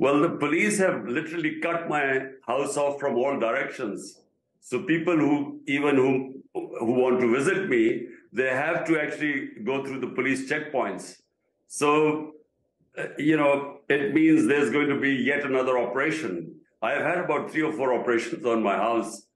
Well, the police have literally cut my house off from all directions. So people who even who who want to visit me, they have to actually go through the police checkpoints. So, uh, you know, it means there's going to be yet another operation. I've had about three or four operations on my house.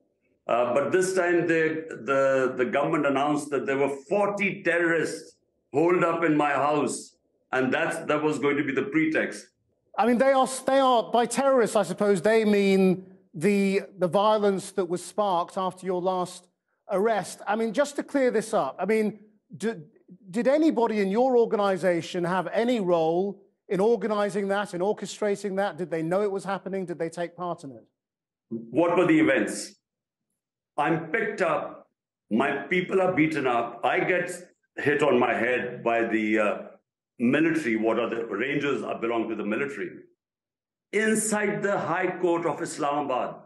Uh, but this time the, the, the government announced that there were 40 terrorists holed up in my house. And that's, that was going to be the pretext. I mean, they are, they are, by terrorists, I suppose, they mean the, the violence that was sparked after your last arrest. I mean, just to clear this up, I mean, did, did anybody in your organization have any role in organizing that, in orchestrating that? Did they know it was happening? Did they take part in it? What were the events? I'm picked up, my people are beaten up, I get hit on my head by the uh, military, what are the rangers belong to the military, inside the High Court of Islamabad.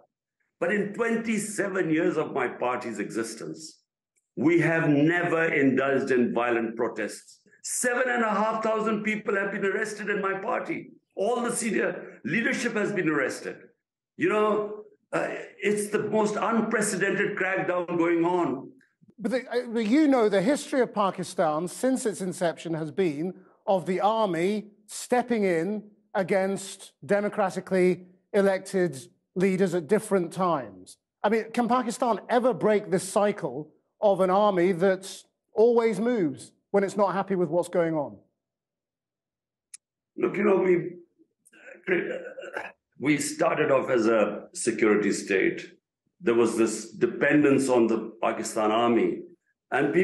But in 27 years of my party's existence, we have never indulged in violent protests. Seven and a half thousand people have been arrested in my party. All the senior leadership has been arrested. You know, uh, it's the most unprecedented crackdown going on. But, the, uh, but you know the history of Pakistan since its inception has been of the army stepping in against democratically elected leaders at different times. I mean, can Pakistan ever break this cycle of an army that always moves when it's not happy with what's going on? Look, you know, we we started off as a security state. There was this dependence on the Pakistan army. And we,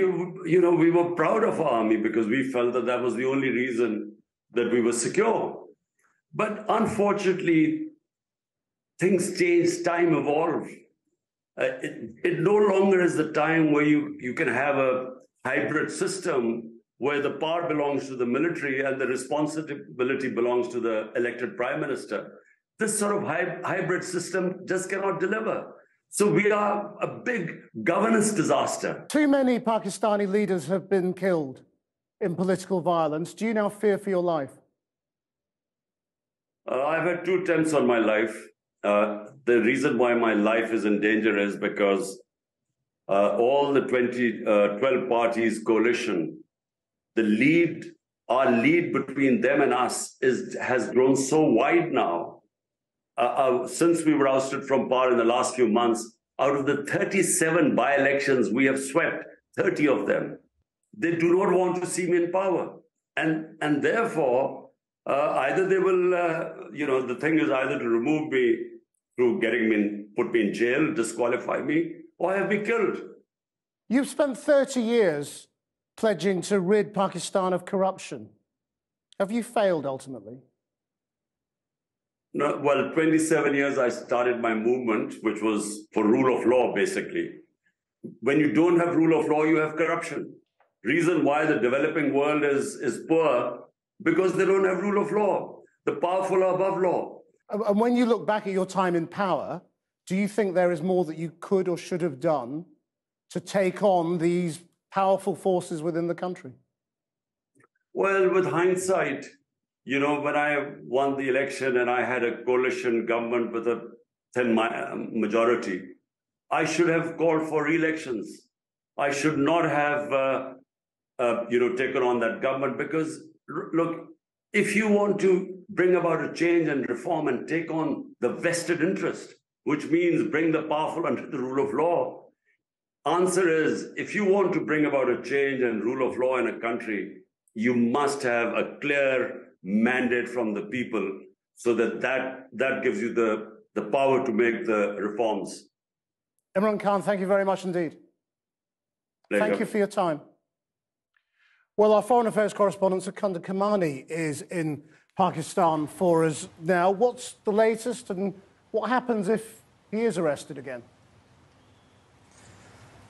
you know, we were proud of our army because we felt that that was the only reason that we were secure. But unfortunately, things change, time evolves. Uh, it, it no longer is the time where you, you can have a hybrid system where the power belongs to the military and the responsibility belongs to the elected prime minister. This sort of hy- hybrid system just cannot deliver. So we are a big governance disaster. Too many Pakistani leaders have been killed in political violence. Do you now fear for your life? Uh, I've had two attempts on my life. Uh, the reason why my life is in danger is because uh, all the 20, uh, 12 parties coalition, the lead, our lead between them and us is, has grown so wide now. Uh, uh, since we were ousted from power in the last few months, out of the 37 by elections, we have swept 30 of them. They do not want to see me in power. And, and therefore, uh, either they will, uh, you know, the thing is either to remove me through getting me in, put me in jail, disqualify me, or have me killed. You've spent 30 years pledging to rid Pakistan of corruption. Have you failed ultimately? No, well, 27 years I started my movement, which was for rule of law, basically. When you don't have rule of law, you have corruption. Reason why the developing world is, is poor, because they don't have rule of law. The powerful are above law. And when you look back at your time in power, do you think there is more that you could or should have done to take on these powerful forces within the country? Well, with hindsight, you know, when I won the election and I had a coalition government with a thin majority, I should have called for elections. I should not have, uh, uh, you know, taken on that government because, look, if you want to bring about a change and reform and take on the vested interest, which means bring the powerful under the rule of law, answer is if you want to bring about a change and rule of law in a country, you must have a clear mandate from the people so that that, that gives you the, the power to make the reforms. Imran Khan, thank you very much indeed. Pleasure. Thank you for your time. Well, our foreign affairs correspondent, Secunder Kermani, is in Pakistan for us now. What's the latest and what happens if he is arrested again?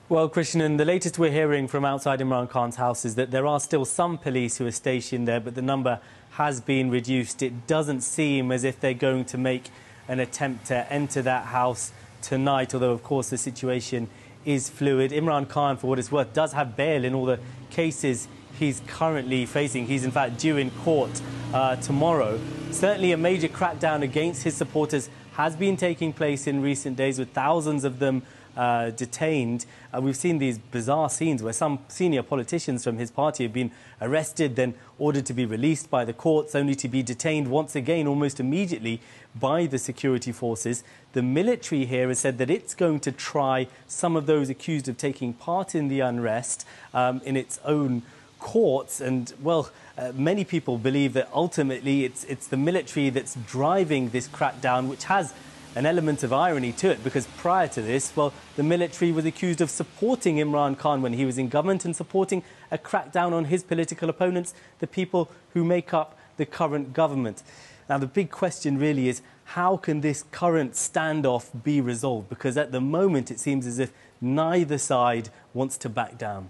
Well, Krishnan, the latest we're hearing from outside Imran Khan's house is that there are still some police who are stationed there, but the number has been reduced. It doesn't seem as if they're going to make an attempt to enter that house tonight, although, of course, the situation is fluid. Imran Khan, for what it's worth, does have bail in all the cases he's currently facing. He's, in fact, due in court uh, tomorrow. Certainly, a major crackdown against his supporters has been taking place in recent days, with thousands of them uh, detained. Uh, we've seen these bizarre scenes where some senior politicians from his party have been arrested, then ordered to be released by the courts, only to be detained once again almost immediately by the security forces. The military here has said that it's going to try some of those accused of taking part in the unrest um, in its own courts. And, well, uh, many people believe that ultimately it's, it's the military that's driving this crackdown, which has an element of irony to it because prior to this, well, the military was accused of supporting Imran Khan when he was in government and supporting a crackdown on his political opponents, the people who make up the current government. Now, the big question really is how can this current standoff be resolved? Because at the moment, it seems as if neither side wants to back down.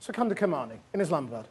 Secunder Kermani in Islamabad.